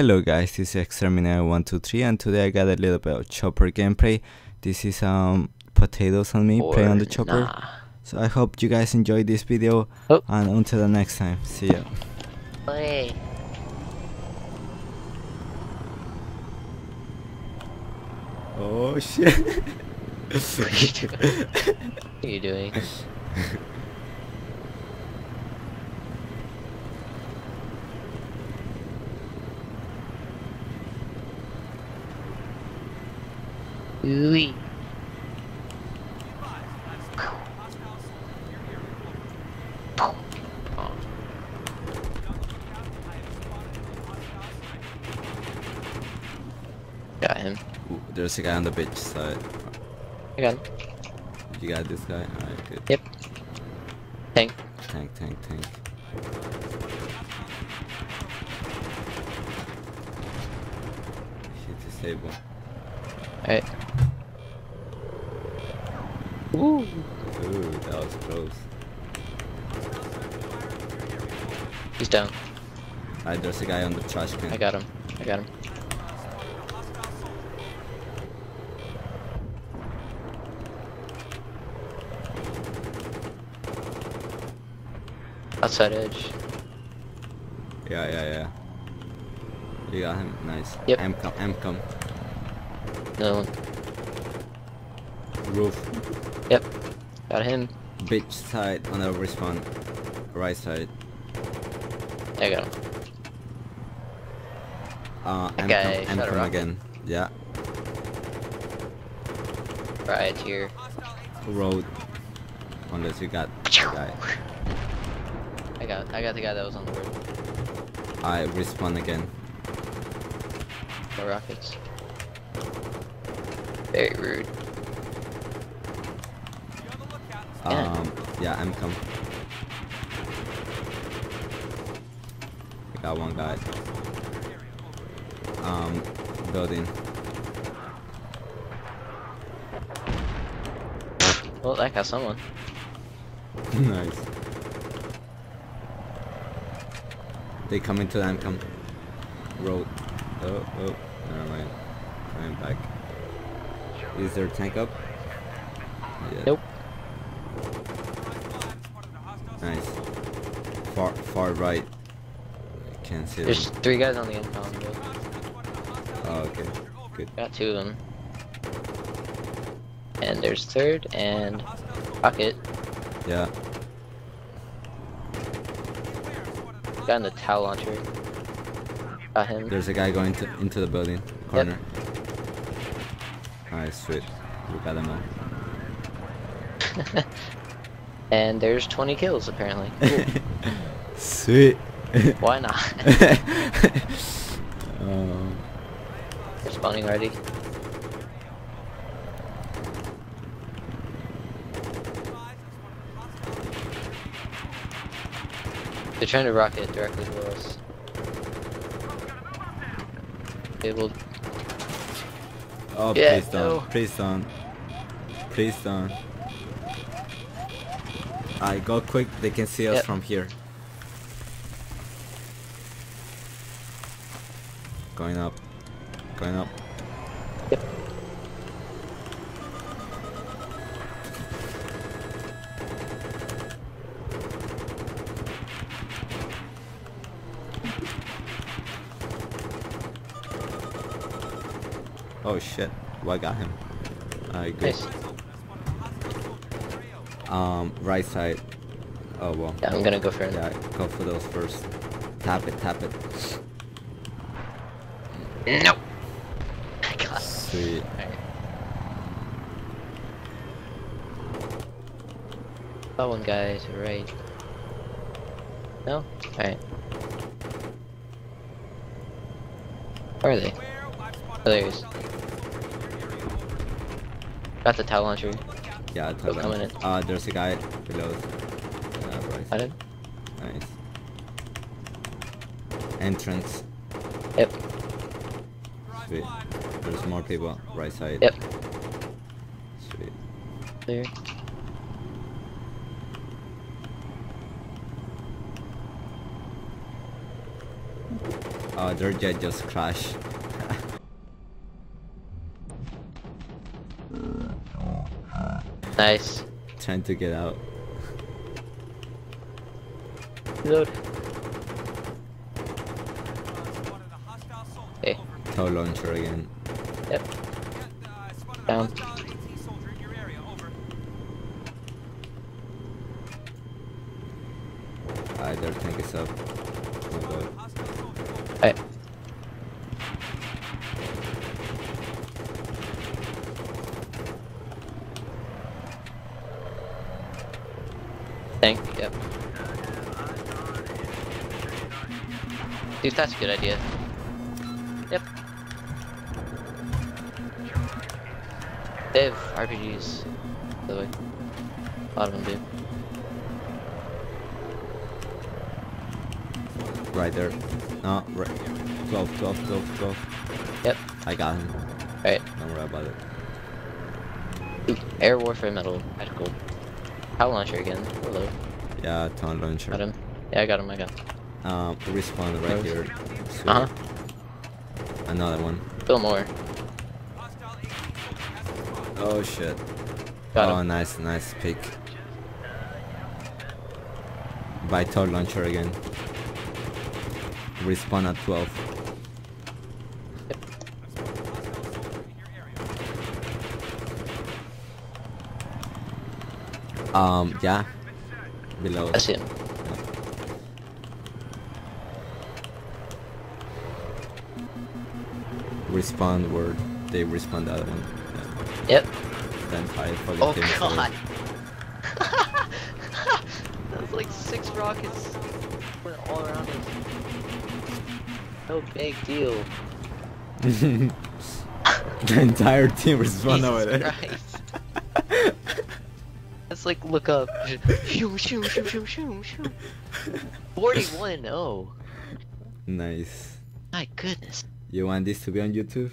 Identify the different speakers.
Speaker 1: Hello guys, this is Exterminator123 and today I got a little bit of chopper gameplay. This is um potatoes on me
Speaker 2: Or
Speaker 1: playing on the chopper.
Speaker 2: nah.
Speaker 1: So I hope you guys enjoyed this video
Speaker 2: Oh.
Speaker 1: and until the next time, see ya.
Speaker 2: Play.
Speaker 1: Oh shit.
Speaker 2: What are you doing? Ooh. Got him.
Speaker 1: Ooh, There's a guy on the bitch side.
Speaker 2: I got him.
Speaker 1: You got this guy? Alright, good.
Speaker 2: Yep. Tank.
Speaker 1: Tank, tank, tank. Shit, disable.
Speaker 2: Alright. Ooh.
Speaker 1: Ooh, that was close.
Speaker 2: He's down.
Speaker 1: Alright, there's a guy on the trash can.
Speaker 2: I got him. I got him. Outside edge.
Speaker 1: Yeah, yeah, yeah. You got him. Nice.
Speaker 2: Yep.
Speaker 1: M-COM, M come.
Speaker 2: No.
Speaker 1: Roof.
Speaker 2: Yep. Got him.
Speaker 1: Beach side on the respawn. Right side.
Speaker 2: I got him.
Speaker 1: Uh,
Speaker 2: Okay,
Speaker 1: come, M
Speaker 2: shot a
Speaker 1: again. Yeah.
Speaker 2: Right here.
Speaker 1: Road. Unless you got the guy.
Speaker 2: I got I got the guy that was on the road.
Speaker 1: I respawn again.
Speaker 2: No rockets. Very rude. Yeah.
Speaker 1: Um, yeah, M-COM. I got one guy. Um, building.
Speaker 2: Well, that got someone.
Speaker 1: nice. They come into the M-COM. Road. Oh, oh, never mind. Coming back. Is there a tank up? Yeah.
Speaker 2: Nope.
Speaker 1: Nice. Far, far right. I can't see
Speaker 2: There's
Speaker 1: them.
Speaker 2: three guys on the. Bro.
Speaker 1: Oh, okay. Good.
Speaker 2: Got two of them. And there's third and rocket.
Speaker 1: Yeah.
Speaker 2: Got in the TOW launcher. Got him.
Speaker 1: There's a guy going to, into the building. Corner. Alright, sweet. We got him all.
Speaker 2: and there's 20 kills apparently.
Speaker 1: Sweet.
Speaker 2: Why not?
Speaker 1: um,
Speaker 2: They're spawning already. They're trying to rocket directly to us. Able.
Speaker 1: Oh,
Speaker 2: Yeah,
Speaker 1: please don't.
Speaker 2: no.
Speaker 1: Please don't. Please don't. Alright, go quick. They can see us
Speaker 2: Yep.
Speaker 1: from here. Going up. Going up.
Speaker 2: Yep.
Speaker 1: Oh shit. Well, I got him. Alright, good.
Speaker 2: Nice.
Speaker 1: Um, right side. Oh well.
Speaker 2: Yeah, I'm gonna go for it.
Speaker 1: Yeah, go for those first. Tap it, tap it.
Speaker 2: Nope. I got. it.
Speaker 1: Sweet.
Speaker 2: Alright. That one guy the right. No? Alright. Where are they? Oh, there he is. Got the TOW launcher.
Speaker 1: Yeah,
Speaker 2: Oh,
Speaker 1: tap
Speaker 2: coming in.
Speaker 1: Uh, there's a guy below. Yeah, right.
Speaker 2: Got it?
Speaker 1: Nice. Entrance.
Speaker 2: Yep.
Speaker 1: Sweet. There's more people. Right side.
Speaker 2: Yep.
Speaker 1: Sweet.
Speaker 2: Clear.
Speaker 1: Oh, their jet just crashed.
Speaker 2: Nice.
Speaker 1: Trying to get out.
Speaker 2: Reload. Okay.
Speaker 1: Tow launcher again.
Speaker 2: Yep. Down.
Speaker 1: Alright, their tank is up. Oh god.
Speaker 2: Hey. Tank, yep. Dude, that's a good idea. Yep. They have RPGs, by the way. A lot of them do.
Speaker 1: Right there. No, right. 12, 12, 12, 12.
Speaker 2: Yep.
Speaker 1: I got him.
Speaker 2: Alright.
Speaker 1: Don't worry about it.
Speaker 2: Ooh, air warfare medal, tactical. Power launcher again. Hello.
Speaker 1: Yeah, tow launcher.
Speaker 2: Got him. Yeah, I got him, I got him.
Speaker 1: Um, respawn right here. Sweet.
Speaker 2: Uh huh.
Speaker 1: Another one.
Speaker 2: Still more.
Speaker 1: Oh shit.
Speaker 2: Got
Speaker 1: oh,
Speaker 2: him.
Speaker 1: nice, nice pick. By tow launcher again. Respawn at 12. Um, yeah. Below.
Speaker 2: I see him.
Speaker 1: Respawn where they respond the other one.
Speaker 2: Yep.
Speaker 1: Then I fucking
Speaker 2: Oh god. that was like six rockets went all around us. No big deal.
Speaker 1: the entire team respawn over there.
Speaker 2: Let's like look up. Shoo, shoo, shoo, shoo, shoo, shoo. 41 oh.
Speaker 1: Nice.
Speaker 2: My goodness.
Speaker 1: You want this to be on YouTube?